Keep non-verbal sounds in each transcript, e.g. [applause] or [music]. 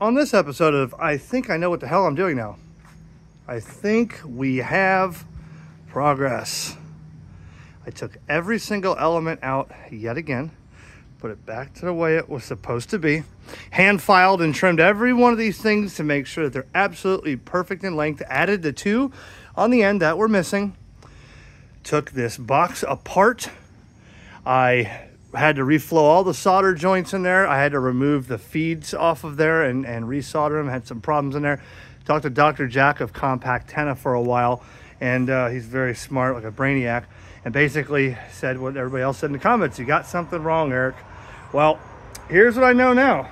on this episode of I Think I Know What the Hell I'm Doing Now, I think we have progress. I took every single element out yet again, put it back to the way it was supposed to be, hand filed and trimmed every one of these things to make sure that they're absolutely perfect in length, added the two on the end that were missing, took this box apart. I had to reflow all the solder joints in there. I had to remove the feeds off of there and, and resolder them. Had some problems in there. Talked to Dr. Jack of Compactenna for a while, and uh, he's very smart, like a brainiac, and basically said what everybody else said in the comments. You got something wrong, Eric. Well, here's what I know now.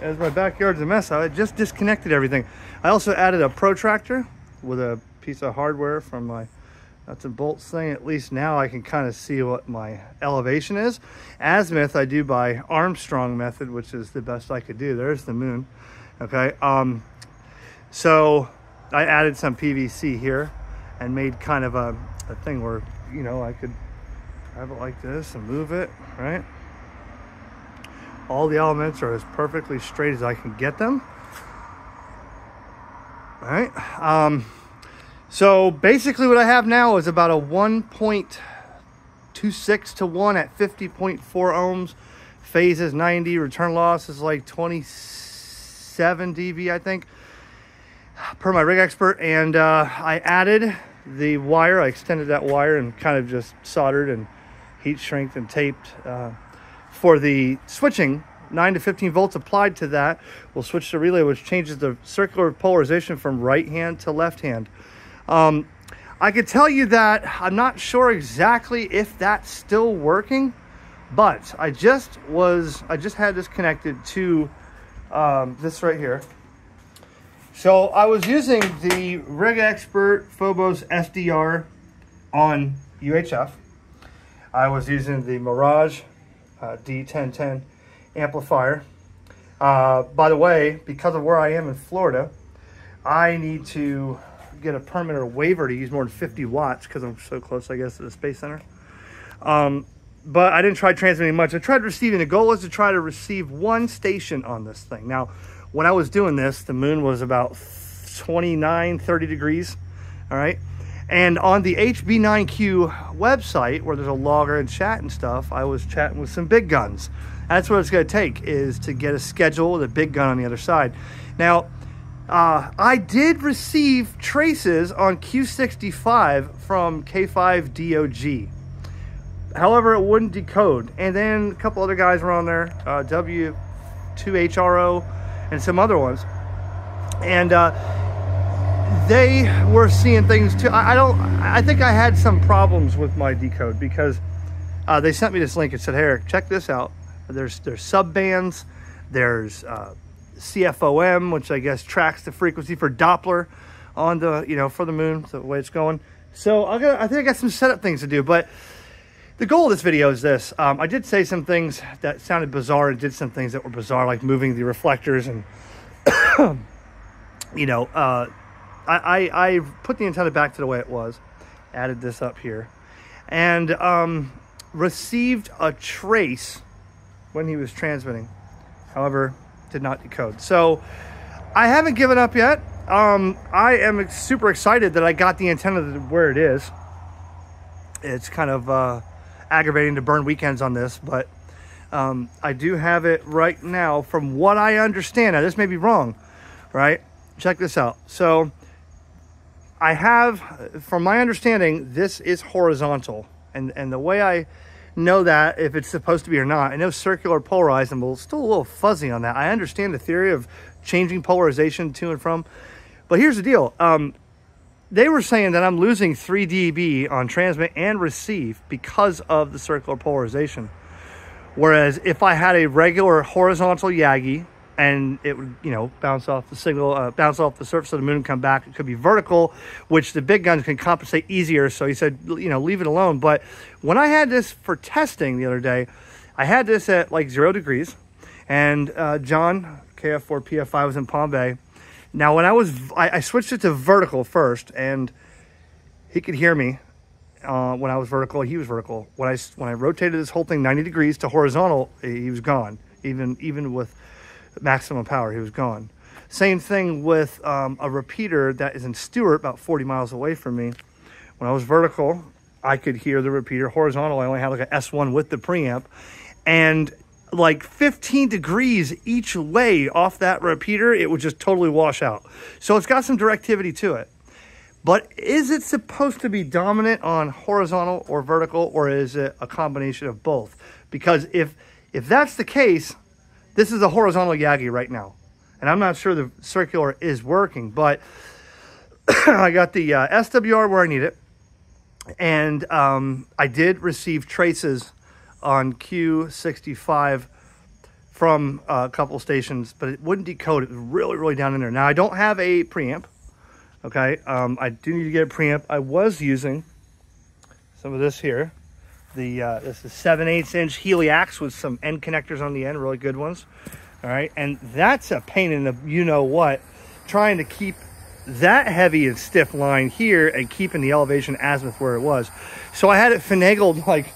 As my backyard's a mess, I just disconnected everything. I also added a protractor with a piece of hardware from my nuts and bolts thing. At least now I can kind of see what my elevation is. Azimuth I do by Armstrong method, which is the best I could do. There's the moon. Okay. Um, so I added some PVC here and made kind of a, a thing where, you know, I could have it like this and move it, right? All the elements are as perfectly straight as I can get them. All right. Um, so basically what I have now is about a 1.26 to 1 at 50.4 ohms. Phase is 90, return loss is like 27 dB, I think, per my rig expert. And uh, I added the wire, I extended that wire and kind of just soldered and heat shrinked and taped uh, for the switching 9 to 15 volts applied to that will switch the relay which changes the circular polarization from right hand to left hand um, I could tell you that I'm not sure exactly if that's still working, but I just was, I just had this connected to um, this right here. So I was using the Rig Expert Fobos SDR on UHF. I was using the Mirage uh, D1010 amplifier. Uh, by the way, because of where I am in Florida, I need to get a permit or waiver to use more than 50 watts because I'm so close, I guess, to the Space Center. Um, but I didn't try transmitting much. I tried receiving. The goal was to try to receive one station on this thing. Now, when I was doing this, the moon was about 29, 30 degrees. All right. And on the HB9Q website, where there's a logger and chat and stuff, I was chatting with some big guns. That's what it's going to take is to get a schedule with a big gun on the other side. Now, uh, I did receive traces on Q65 from K5DOG. However, it wouldn't decode. And then a couple other guys were on there, uh, W2HRO and some other ones. And uh, they were seeing things too. I, I, don't, I think I had some problems with my decode because uh, they sent me this link and said, hey, check this out. There's, there's sub bands, there's uh, CFOM, which I guess tracks the frequency for Doppler on the, you know, for the moon, the way it's going. So I got, I think I got some setup things to do, but the goal of this video is this. Um, I did say some things that sounded bizarre and did some things that were bizarre, like moving the reflectors and, [coughs] you know, uh, I, I, I, put the antenna back to the way it was, added this up here, and um, received a trace when he was transmitting. However, did not decode. So I haven't given up yet. Um, I am super excited that I got the antenna where it is. It's kind of uh, aggravating to burn weekends on this, but um, I do have it right now from what I understand. Now, this may be wrong, right? Check this out. So I have, from my understanding, this is horizontal. And, and the way I know that if it's supposed to be or not. I know circular polarized, I'm still a little fuzzy on that. I understand the theory of changing polarization to and from, but here's the deal. Um, they were saying that I'm losing 3 dB on transmit and receive because of the circular polarization. Whereas if I had a regular horizontal Yagi and it would, you know, bounce off the signal, uh, bounce off the surface of the moon and come back. It could be vertical, which the big guns can compensate easier. So he said, you know, leave it alone. But when I had this for testing the other day, I had this at like zero degrees, and uh, John KF4 PF5 was in Palm Bay. Now, when I was, I, I switched it to vertical first, and he could hear me uh, when I was vertical. He was vertical. When I when I rotated this whole thing 90 degrees to horizontal, he was gone. Even even with maximum power, he was gone. Same thing with um, a repeater that is in Stuart, about 40 miles away from me. When I was vertical, I could hear the repeater. Horizontal, I only had like an S1 with the preamp. And like 15 degrees each way off that repeater, it would just totally wash out. So it's got some directivity to it. But is it supposed to be dominant on horizontal or vertical, or is it a combination of both? Because if if that's the case, this is a horizontal Yagi right now. And I'm not sure the circular is working, but [clears throat] I got the uh, SWR where I need it. And um, I did receive traces on Q65 from uh, a couple stations, but it wouldn't decode. It was really, really down in there. Now, I don't have a preamp. Okay, um, I do need to get a preamp. I was using some of this here. The uh, This is 7 8 inch Heliax with some end connectors on the end, really good ones. All right, and that's a pain in the you-know-what, trying to keep that heavy and stiff line here and keeping the elevation azimuth where it was. So I had it finagled like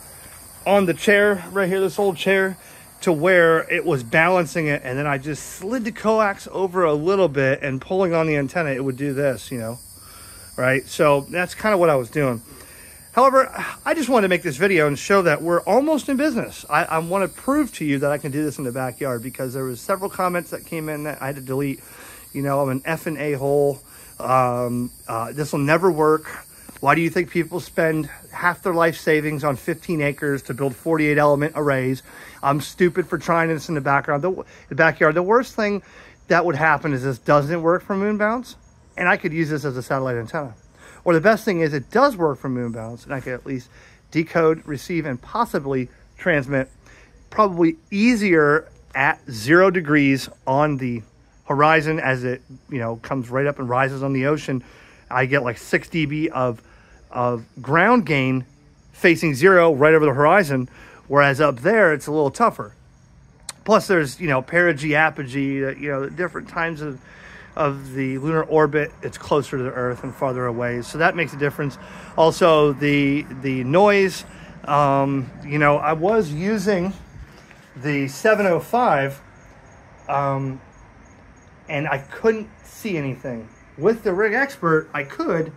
on the chair right here, this old chair, to where it was balancing it and then I just slid the coax over a little bit and pulling on the antenna it would do this you know right so that's kind of what I was doing however I just wanted to make this video and show that we're almost in business I, I want to prove to you that I can do this in the backyard because there was several comments that came in that I had to delete you know I'm an F and a-hole um, uh, this will never work why do you think people spend half their life savings on 15 acres to build 48 element arrays? I'm stupid for trying this in the background, the, the backyard. The worst thing that would happen is this doesn't work for moon bounce, and I could use this as a satellite antenna. Or the best thing is it does work for moon bounce, and I can at least decode, receive, and possibly transmit probably easier at zero degrees on the horizon as it you know comes right up and rises on the ocean I get like 6 dB of, of ground gain facing zero right over the horizon, whereas up there it's a little tougher. Plus, there's you know perigee, apogee, you know different times of of the lunar orbit. It's closer to the Earth and farther away, so that makes a difference. Also, the the noise. Um, you know, I was using the 705, um, and I couldn't see anything with the rig expert, I could,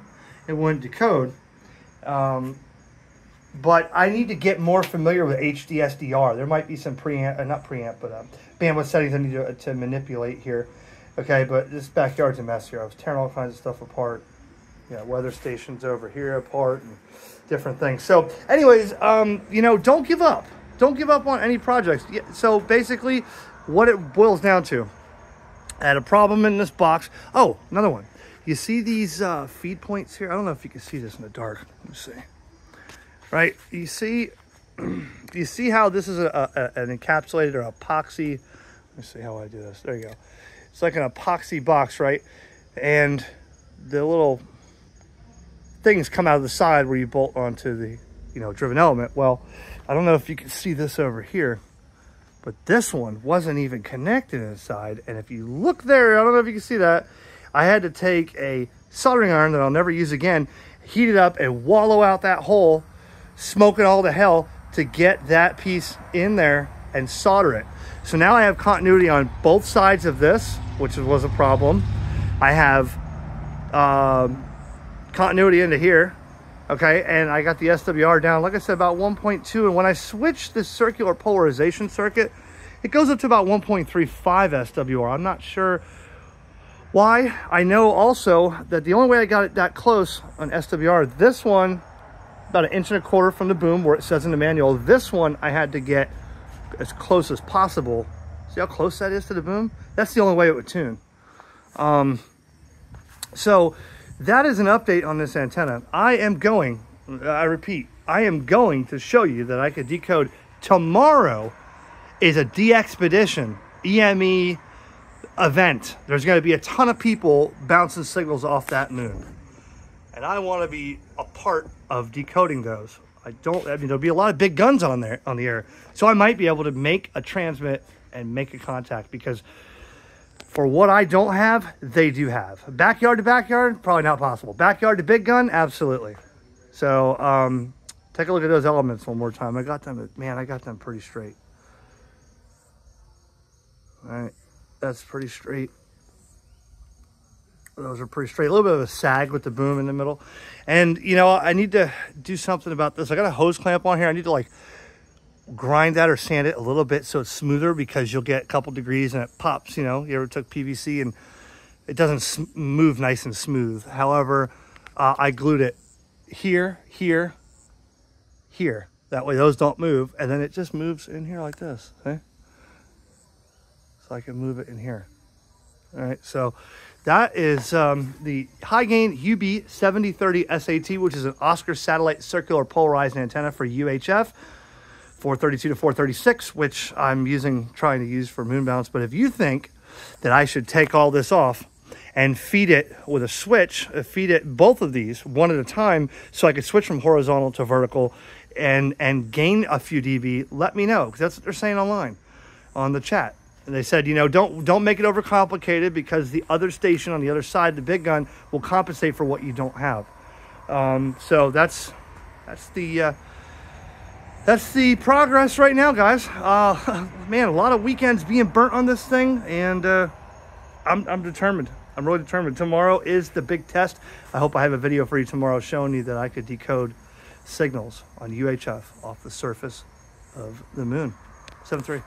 it wouldn't decode. Um, but I need to get more familiar with HDSDR. There might be some preamp, uh, not preamp, but uh, bandwidth settings I need to, to manipulate here. Okay, but this backyard's a mess here. I was tearing all kinds of stuff apart. Yeah, weather stations over here apart and different things. So, anyways, um, you know, don't give up. Don't give up on any projects. So basically, what it boils down to, I had a problem in this box. Oh, another one. You see these uh, feed points here? I don't know if you can see this in the dark. Let me see. Right, you see, [clears throat] you see how this is a, a, an encapsulated or epoxy. Let me see how I do this. There you go. It's like an epoxy box, right? And the little things come out of the side where you bolt onto the, you know, driven element. Well, I don't know if you can see this over here, but this one wasn't even connected inside. And if you look there, I don't know if you can see that, I had to take a soldering iron that I'll never use again, heat it up and wallow out that hole, smoke it all to hell to get that piece in there and solder it. So now I have continuity on both sides of this, which was a problem. I have um, continuity into here, okay? And I got the SWR down, like I said, about 1.2. And when I switch this circular polarization circuit, it goes up to about 1.35 SWR. I'm not sure why? I know also that the only way I got it that close on SWR, this one, about an inch and a quarter from the boom where it says in the manual, this one I had to get as close as possible. See how close that is to the boom? That's the only way it would tune. Um, so that is an update on this antenna. I am going, I repeat, I am going to show you that I could decode tomorrow is a DXpedition EME event. There's going to be a ton of people bouncing signals off that moon. And I want to be a part of decoding those. I don't, I mean, there'll be a lot of big guns on there, on the air. So I might be able to make a transmit and make a contact because for what I don't have, they do have. Backyard to backyard, probably not possible. Backyard to big gun, absolutely. So um, take a look at those elements one more time. I got them, man, I got them pretty straight. All right that's pretty straight. Those are pretty straight. A little bit of a sag with the boom in the middle. And, you know, I need to do something about this. I got a hose clamp on here. I need to, like, grind that or sand it a little bit so it's smoother because you'll get a couple degrees and it pops, you know. You ever took PVC and it doesn't move nice and smooth. However, uh, I glued it here, here, here. That way those don't move. And then it just moves in here like this, see? So I can move it in here. All right, so that is um, the Hy-Gain UB7030 SAT, which is an Oscar satellite circular polarized antenna for UHF. 432 to 436, which I'm using, trying to use for moon bounce. But if you think that I should take all this off and feed it with a switch, uh, feed it both of these one at a time so I could switch from horizontal to vertical and, and gain a few dB, let me know because that's what they're saying online on the chat. And they said, you know, don't don't make it overcomplicated because the other station on the other side, the big gun, will compensate for what you don't have. Um, so that's that's the uh, that's the progress right now, guys. Uh, [laughs] man, a lot of weekends being burnt on this thing, and uh, I'm, I'm determined. I'm really determined. Tomorrow is the big test. I hope I have a video for you tomorrow showing you that I could decode signals on UHF off the surface of the moon. 7-3.